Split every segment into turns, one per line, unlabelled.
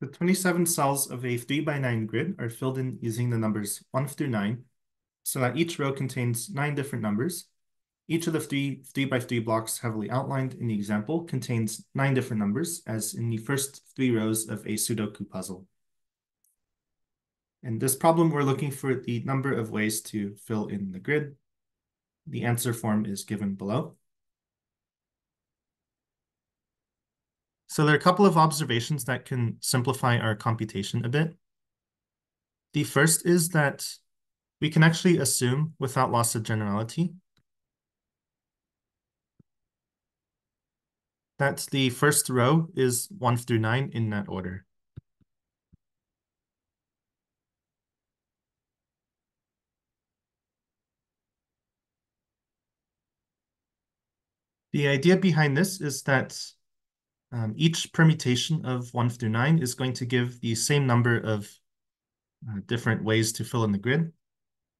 The 27 cells of a 3 by 9 grid are filled in using the numbers 1 through 9, so that each row contains 9 different numbers. Each of the three 3 by 3 blocks heavily outlined in the example contains 9 different numbers, as in the first three rows of a Sudoku puzzle. In this problem, we're looking for the number of ways to fill in the grid. The answer form is given below. So there are a couple of observations that can simplify our computation a bit. The first is that we can actually assume, without loss of generality, that the first row is 1 through 9 in that order. The idea behind this is that um, each permutation of 1 through 9 is going to give the same number of uh, different ways to fill in the grid.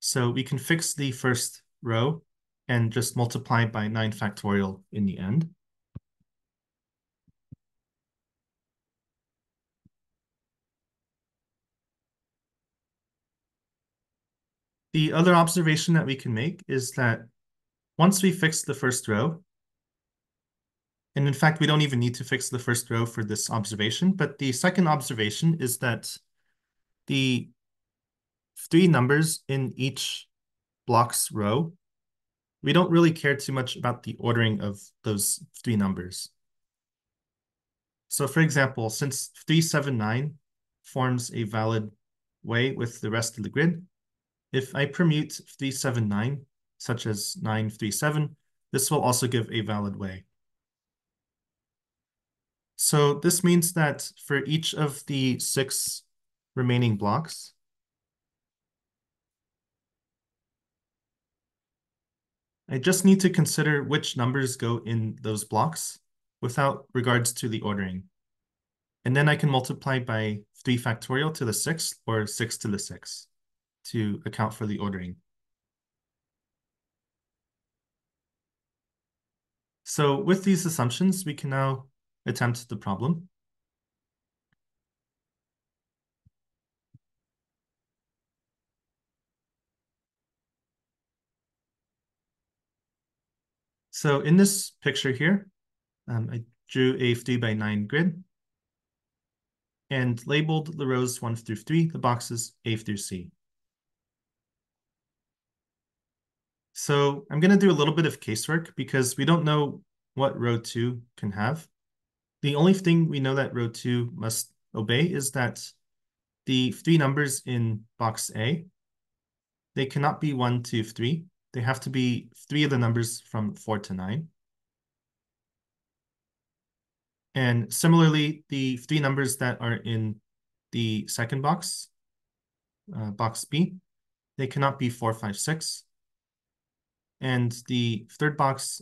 So we can fix the first row and just multiply by 9 factorial in the end. The other observation that we can make is that once we fix the first row, and in fact, we don't even need to fix the first row for this observation, but the second observation is that the three numbers in each block's row, we don't really care too much about the ordering of those three numbers. So for example, since 379 forms a valid way with the rest of the grid, if I permute 379, such as 937, this will also give a valid way. So this means that for each of the six remaining blocks, I just need to consider which numbers go in those blocks without regards to the ordering. And then I can multiply by 3 factorial to the 6th or 6 to the 6th to account for the ordering. So with these assumptions, we can now attempt the problem. So in this picture here, um, I drew a 3 by 9 grid and labeled the rows 1 through 3, the boxes A through C. So I'm going to do a little bit of casework because we don't know what row 2 can have. The only thing we know that row 2 must obey is that the three numbers in box A, they cannot be 1, 2, 3. They have to be three of the numbers from 4 to 9. And similarly, the three numbers that are in the second box, uh, box B, they cannot be 4, 5, 6. And the third box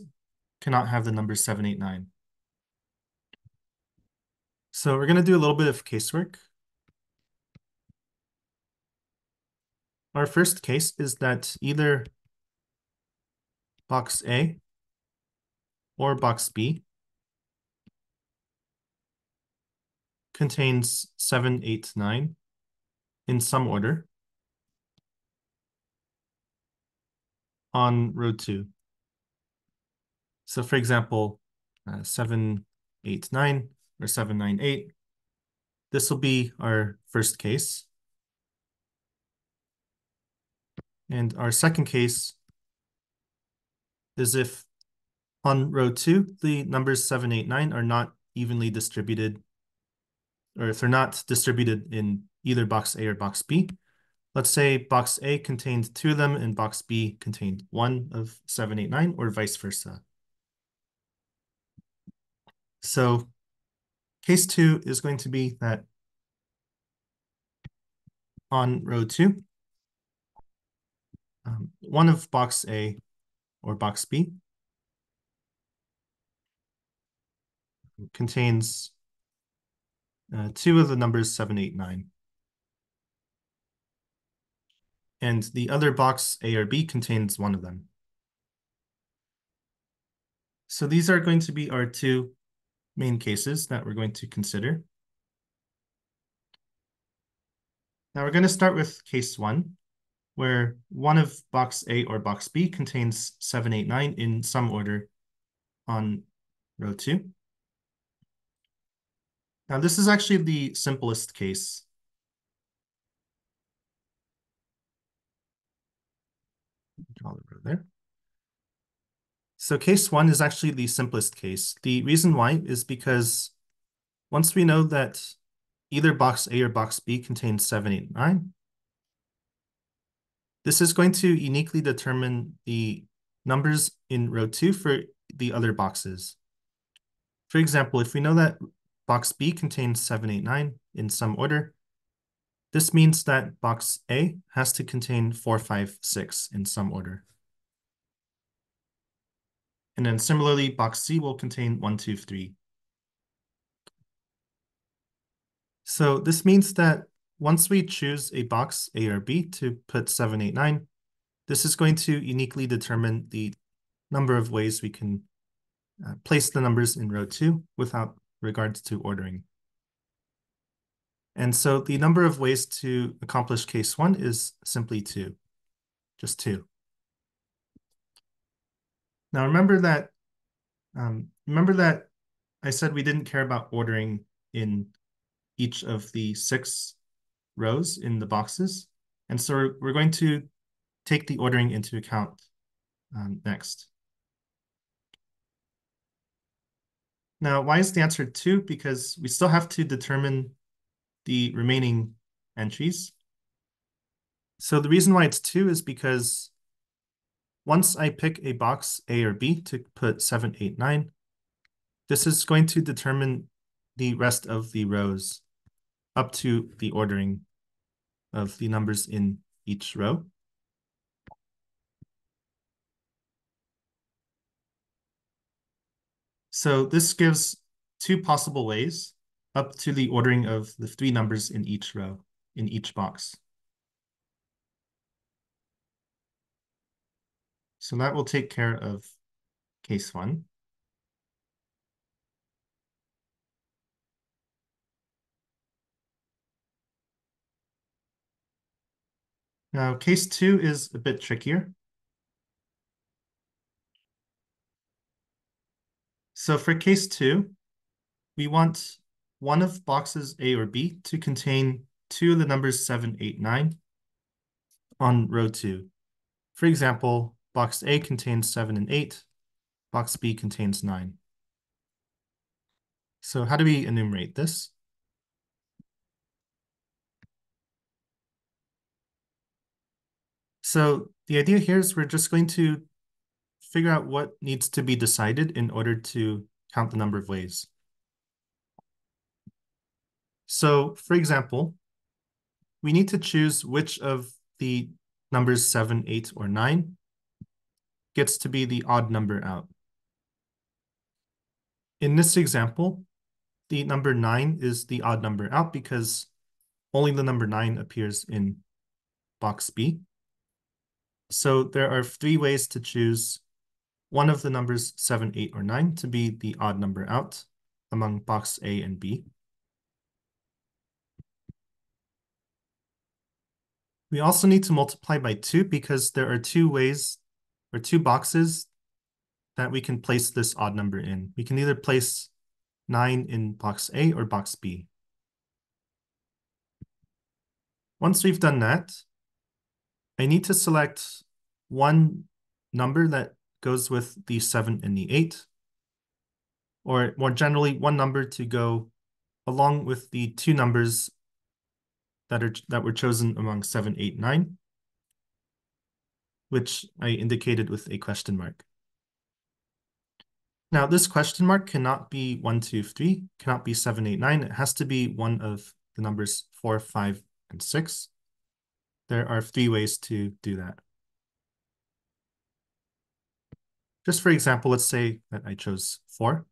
cannot have the number 7, 8, 9. So we're going to do a little bit of casework. Our first case is that either box A or box B contains 7, 8, 9 in some order on row 2. So for example, uh, 7, 8, 9 or 798. This will be our first case. And our second case is if on row two, the numbers 789 are not evenly distributed, or if they're not distributed in either box A or box B. Let's say box A contained two of them and box B contained one of 789 or vice versa. So Case two is going to be that on row two, um, one of box A or box B contains uh, two of the numbers 7, 8, 9. And the other box A or B contains one of them. So these are going to be our two main cases that we're going to consider. Now we're going to start with case one, where one of box A or box B contains 789 in some order on row two. Now this is actually the simplest case. Draw the row there. So case one is actually the simplest case. The reason why is because once we know that either box A or box B contains 789, this is going to uniquely determine the numbers in row two for the other boxes. For example, if we know that box B contains 789 in some order, this means that box A has to contain 456 in some order. And then similarly, box C will contain 123. So this means that once we choose a box A or B to put 789, this is going to uniquely determine the number of ways we can uh, place the numbers in row 2 without regards to ordering. And so the number of ways to accomplish case 1 is simply 2, just 2. Now remember that um, remember that I said we didn't care about ordering in each of the six rows in the boxes. And so we're going to take the ordering into account um, next. Now, why is the answer two? Because we still have to determine the remaining entries. So the reason why it's two is because once I pick a box A or B to put seven, eight, nine, this is going to determine the rest of the rows up to the ordering of the numbers in each row. So this gives two possible ways up to the ordering of the three numbers in each row, in each box. So that will take care of case one. Now, case two is a bit trickier. So for case two, we want one of boxes A or B to contain two of the numbers 7, 8, 9 on row 2. For example, box A contains 7 and 8, box B contains 9. So how do we enumerate this? So the idea here is we're just going to figure out what needs to be decided in order to count the number of ways. So for example, we need to choose which of the numbers 7, 8, or 9 gets to be the odd number out. In this example, the number 9 is the odd number out because only the number 9 appears in box B. So there are three ways to choose one of the numbers 7, 8, or 9 to be the odd number out among box A and B. We also need to multiply by 2 because there are two ways or two boxes that we can place this odd number in. We can either place 9 in box A or box B. Once we've done that, I need to select one number that goes with the 7 and the 8, or more generally, one number to go along with the two numbers that are that were chosen among 7, 8, 9, which I indicated with a question mark. Now, this question mark cannot be 1, 2, 3, cannot be 7, 8, 9. It has to be one of the numbers 4, 5, and 6. There are three ways to do that. Just for example, let's say that I chose 4.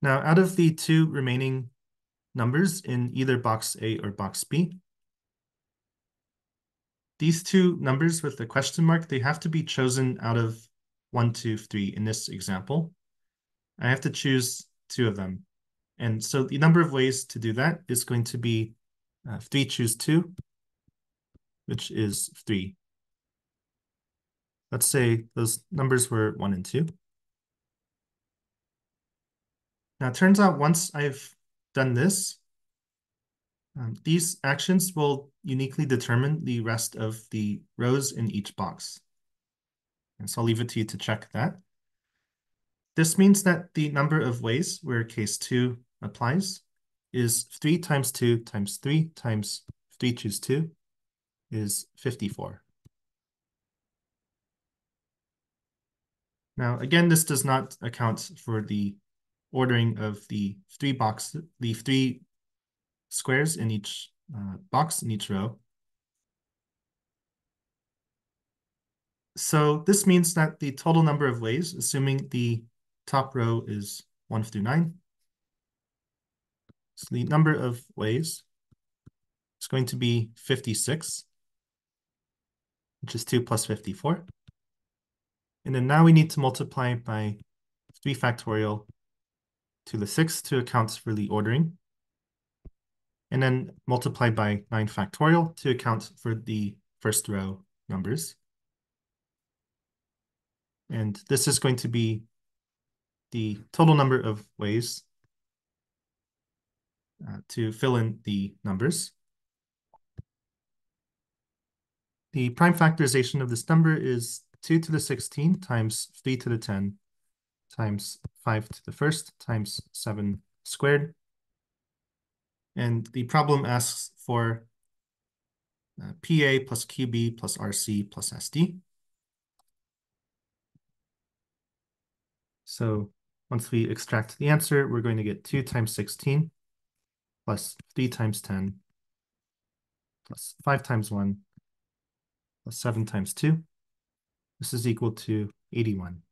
Now, out of the two remaining numbers in either box A or box B, these two numbers with the question mark, they have to be chosen out of one, two, three in this example. I have to choose two of them. And so the number of ways to do that is going to be uh, 3 choose 2, which is 3. Let's say those numbers were 1 and 2. Now, it turns out once I've done this, um, these actions will uniquely determine the rest of the rows in each box. And so I'll leave it to you to check that. This means that the number of ways where case 2 applies is 3 times 2 times 3 times 3 choose 2 is 54. Now, again, this does not account for the ordering of the three box, the three squares in each uh, box in each row. So this means that the total number of ways, assuming the top row is 1 through 9, so the number of ways is going to be 56, which is 2 plus 54. And then now we need to multiply by 3 factorial to the 6th to account for the ordering and then multiply by 9 factorial to account for the first row numbers. And this is going to be the total number of ways uh, to fill in the numbers. The prime factorization of this number is 2 to the 16 times 3 to the 10 times 5 to the first times 7 squared and the problem asks for uh, PA plus QB plus RC plus SD. So once we extract the answer, we're going to get 2 times 16 plus 3 times 10 plus 5 times 1 plus 7 times 2. This is equal to 81.